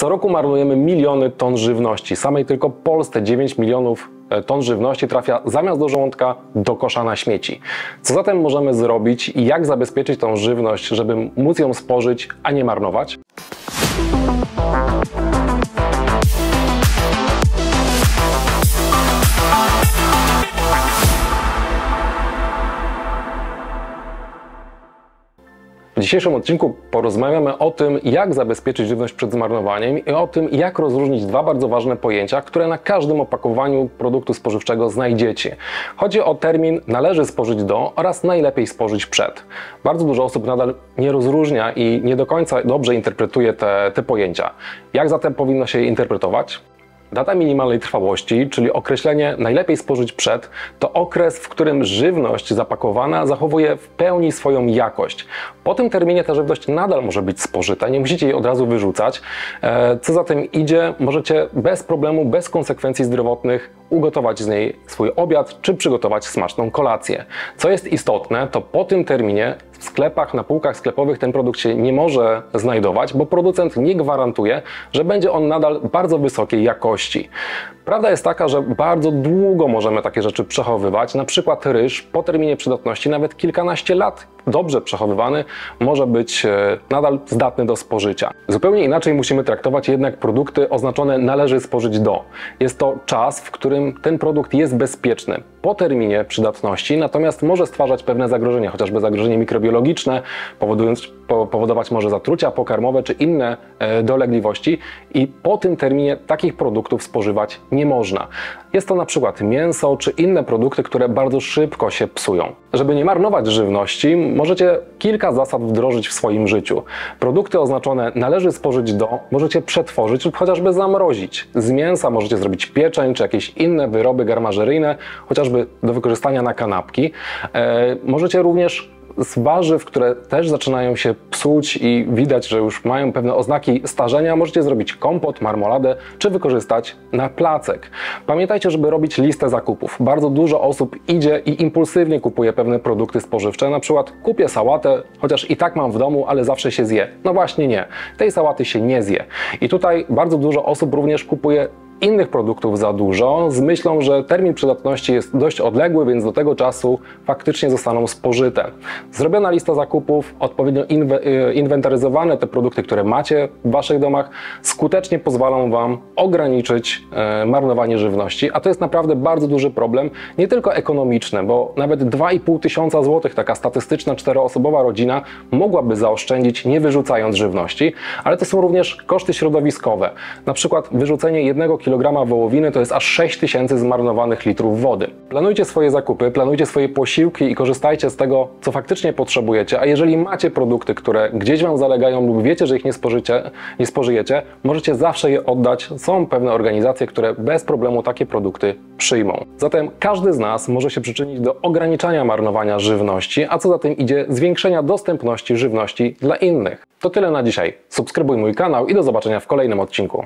Co roku marnujemy miliony ton żywności. Samej tylko Polsce 9 milionów e, ton żywności trafia zamiast do żołądka do kosza na śmieci. Co zatem możemy zrobić i jak zabezpieczyć tą żywność, żeby móc ją spożyć, a nie marnować? W dzisiejszym odcinku porozmawiamy o tym, jak zabezpieczyć żywność przed zmarnowaniem i o tym, jak rozróżnić dwa bardzo ważne pojęcia, które na każdym opakowaniu produktu spożywczego znajdziecie. Chodzi o termin należy spożyć do oraz najlepiej spożyć przed. Bardzo dużo osób nadal nie rozróżnia i nie do końca dobrze interpretuje te, te pojęcia. Jak zatem powinno się je interpretować? Data minimalnej trwałości, czyli określenie najlepiej spożyć przed, to okres, w którym żywność zapakowana zachowuje w pełni swoją jakość. Po tym terminie ta żywność nadal może być spożyta, nie musicie jej od razu wyrzucać. E, co za tym idzie, możecie bez problemu, bez konsekwencji zdrowotnych ugotować z niej swój obiad czy przygotować smaczną kolację. Co jest istotne, to po tym terminie w sklepach, na półkach sklepowych ten produkt się nie może znajdować, bo producent nie gwarantuje, że będzie on nadal bardzo wysokiej jakości. Prawda jest taka, że bardzo długo możemy takie rzeczy przechowywać. Na przykład ryż po terminie przydatności, nawet kilkanaście lat dobrze przechowywany, może być e, nadal zdatny do spożycia. Zupełnie inaczej musimy traktować jednak produkty oznaczone należy spożyć do. Jest to czas, w którym ten produkt jest bezpieczny po terminie przydatności, natomiast może stwarzać pewne zagrożenia, chociażby zagrożenie mikrobiologiczne, powodując, powodować może zatrucia pokarmowe czy inne e, dolegliwości i po tym terminie takich produktów spożywać nie można. Jest to na przykład mięso czy inne produkty, które bardzo szybko się psują. Żeby nie marnować żywności, możecie kilka zasad wdrożyć w swoim życiu. Produkty oznaczone należy spożyć do, możecie przetworzyć lub chociażby zamrozić. Z mięsa możecie zrobić pieczeń czy jakieś inne wyroby garmażeryjne, chociażby do wykorzystania na kanapki. E, możecie również z warzyw, które też zaczynają się psuć i widać, że już mają pewne oznaki starzenia, możecie zrobić kompot, marmoladę czy wykorzystać na placek. Pamiętajcie, żeby robić listę zakupów. Bardzo dużo osób idzie i impulsywnie kupuje pewne produkty spożywcze. Na przykład kupię sałatę, chociaż i tak mam w domu, ale zawsze się zje. No właśnie nie. Tej sałaty się nie zje. I tutaj bardzo dużo osób również kupuje innych produktów za dużo, z myślą, że termin przydatności jest dość odległy, więc do tego czasu faktycznie zostaną spożyte. Zrobiona lista zakupów, odpowiednio inwe, y, inwentaryzowane te produkty, które macie w Waszych domach, skutecznie pozwolą Wam ograniczyć e, marnowanie żywności, a to jest naprawdę bardzo duży problem, nie tylko ekonomiczny, bo nawet 2,5 tysiąca złotych taka statystyczna czteroosobowa rodzina mogłaby zaoszczędzić nie wyrzucając żywności, ale to są również koszty środowiskowe. Na przykład wyrzucenie jednego kg kg wołowiny to jest aż 6 tysięcy zmarnowanych litrów wody. Planujcie swoje zakupy, planujcie swoje posiłki i korzystajcie z tego, co faktycznie potrzebujecie, a jeżeli macie produkty, które gdzieś Wam zalegają lub wiecie, że ich nie, spożycie, nie spożyjecie, możecie zawsze je oddać. Są pewne organizacje, które bez problemu takie produkty przyjmą. Zatem każdy z nas może się przyczynić do ograniczania marnowania żywności, a co za tym idzie zwiększenia dostępności żywności dla innych. To tyle na dzisiaj. Subskrybuj mój kanał i do zobaczenia w kolejnym odcinku.